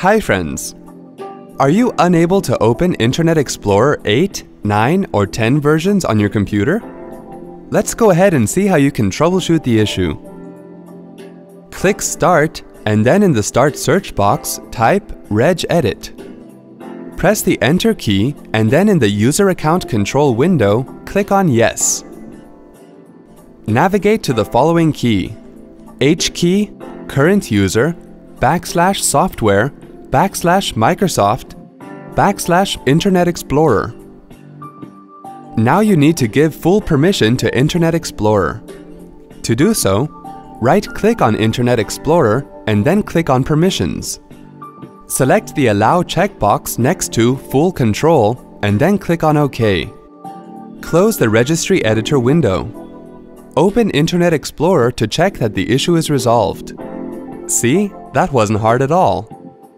Hi friends! Are you unable to open Internet Explorer 8, 9, or 10 versions on your computer? Let's go ahead and see how you can troubleshoot the issue. Click Start and then in the Start search box, type regedit. Press the Enter key and then in the User Account Control window, click on Yes. Navigate to the following key H key, current user, backslash software, backslash Microsoft, backslash Internet Explorer. Now you need to give full permission to Internet Explorer. To do so, right-click on Internet Explorer and then click on Permissions. Select the Allow checkbox next to Full Control and then click on OK. Close the Registry Editor window. Open Internet Explorer to check that the issue is resolved. See? That wasn't hard at all.